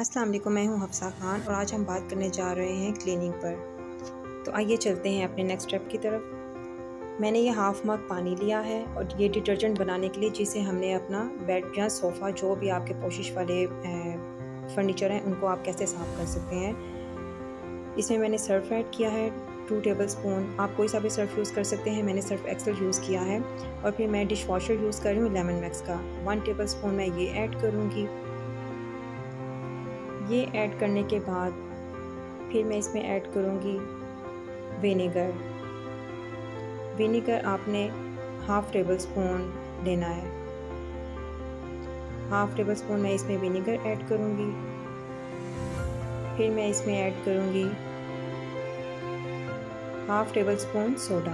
अस्सलाम वालेकुम, मैं हूँ हफ्सा खान और आज हम बात करने जा रहे हैं क्लीनिंग पर। तो आइए चलते हैं अपने नेक्स्ट स्टेप की तरफ़। मैंने ये हाफ़ मग पानी लिया है और ये डिटर्जेंट बनाने के लिए जिसे हमने अपना बेड या सोफ़ा जो भी आपके पोशिश वाले फर्नीचर हैं, उनको आप कैसे साफ़ कर सकते हैं। इसमें मैंने सर्फ ऐड किया है टू टेबल स्पून आप कोई सा भी सर्फ यूज़ कर सकते हैं, मैंने सर्फ एक्सल यूज़ किया है। और फिर मैं डिश वॉशर यूज़ कर रही हूँ लेमन मैक्स का। वन टेबल स्पून मैं ये ऐड करूँगी। ये ऐड करने के बाद फिर मैं इसमें ऐड करूँगी विनेगर। विनेगर आपने हाफ़ टेबल स्पून लेना है। हाफ़ टेबल स्पून मैं इसमें विनेगर ऐड करूँगी। फिर मैं इसमें ऐड करूँगी हाफ़ टेबल स्पून सोडा।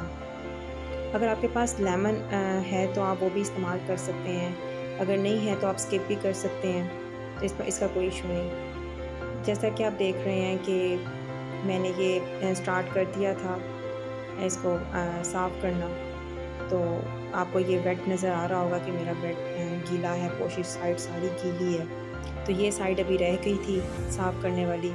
अगर आपके पास लेमन है तो आप वो भी इस्तेमाल कर सकते हैं। अगर नहीं है तो आप स्किप भी कर सकते हैं। तो इसमें, इसका कोई इशू नहीं। जैसा कि आप देख रहे हैं कि मैंने ये स्टार्ट कर दिया था इसको साफ़ करना। तो आपको ये वेट नज़र आ रहा होगा कि मेरा वेट गीला है, कोशिश साइड सारी गीली है। तो ये साइड अभी रह गई थी साफ़ करने वाली।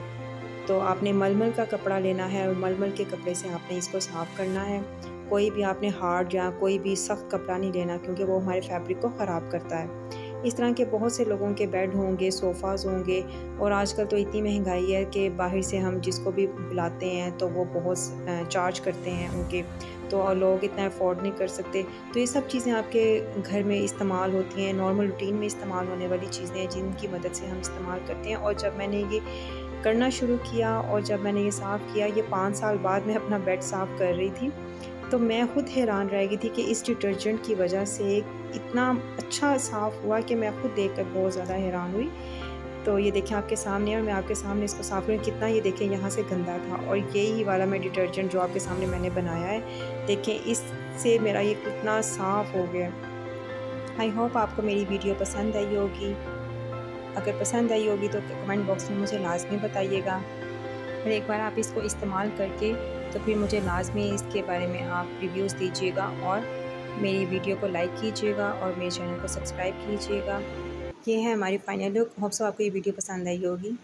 तो आपने मलमल का कपड़ा लेना है और मलमल के कपड़े से आपने इसको साफ़ करना है। कोई भी आपने हार्ड या कोई भी सख्त कपड़ा नहीं लेना क्योंकि वो हमारे फैब्रिक को ख़राब करता है। इस तरह के बहुत से लोगों के बेड होंगे, सोफ़ाज़ होंगे और आजकल तो इतनी महँगाई है कि बाहर से हम जिसको भी बुलाते हैं तो वो बहुत चार्ज करते हैं उनके। तो और लोग इतना अफोर्ड नहीं कर सकते। तो ये सब चीज़ें आपके घर में इस्तेमाल होती हैं नॉर्मल रूटीन में इस्तेमाल होने वाली चीज़ें हैं जिनकी मदद से हम इस्तेमाल करते हैं। और जब मैंने ये करना शुरू किया और जब मैंने ये साफ़ किया, ये पाँच साल बाद मैं अपना बेड साफ़ कर रही थी तो मैं ख़ुद हैरान रह गई थी कि इस डिटर्जेंट की वजह से इतना अच्छा साफ़ हुआ कि मैं खुद देख कर बहुत ज़्यादा हैरान हुई। तो ये देखें आपके सामने और मैं आपके सामने इसको साफ़ करूँ, कितना ये देखें यहाँ से गंदा था और यही वाला मैं डिटर्जेंट जो आपके सामने मैंने बनाया है देखें इससे मेरा ये कितना साफ़ हो गया। आई होप आपको मेरी वीडियो पसंद आई होगी। अगर पसंद आई होगी तो कमेंट बॉक्स में मुझे लाजमी बताइएगा। और एक बार आप इसको इस्तेमाल करके तो फिर मुझे लाजमी इसके बारे में आप रिव्यूज़ दीजिएगा और मेरी वीडियो को लाइक कीजिएगा और मेरे चैनल को सब्सक्राइब कीजिएगा। ये है हमारी फाइनल लुक होप्स आपको ये वीडियो पसंद आई होगी।